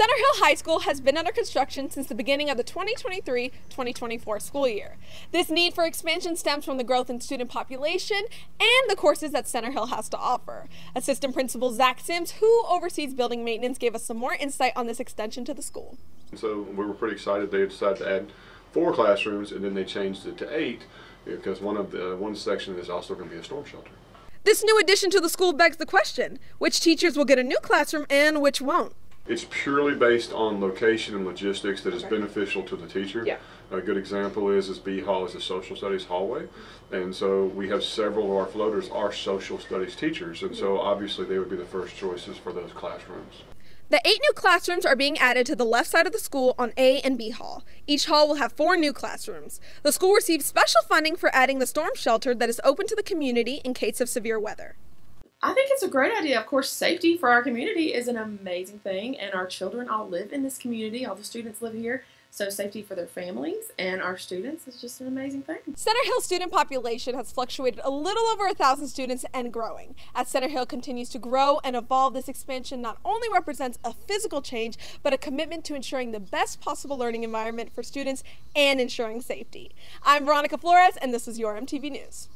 Center Hill High School has been under construction since the beginning of the 2023-2024 school year. This need for expansion stems from the growth in student population and the courses that Center Hill has to offer. Assistant Principal Zach Sims, who oversees building maintenance, gave us some more insight on this extension to the school. So we were pretty excited. They decided to add four classrooms, and then they changed it to eight because one of the one section is also going to be a storm shelter. This new addition to the school begs the question: which teachers will get a new classroom and which won't? It's purely based on location and logistics that is beneficial to the teacher. Yeah. A good example is is B Hall is a social studies hallway, and so we have several of our floaters are social studies teachers, and so mm-hmm. obviously they would be the first choices for those classrooms. The eight new classrooms are being added to the left side of the school on A and B Hall. Each hall will have four new classrooms. The school receives special funding for adding the storm shelter that is open to the community in case of severe weather. I think it's a great idea. Of course, safety for our community is an amazing thing, and our children all live in this community. All the students live here. So, safety for their families and our students is just an amazing thing. Center Hill student population has fluctuated a little over a thousand students and growing. As Center Hill continues to grow and evolve, this expansion not only represents a physical change, but a commitment to ensuring the best possible learning environment for students and ensuring safety. I'm Veronica Flores, and this is your MTV News.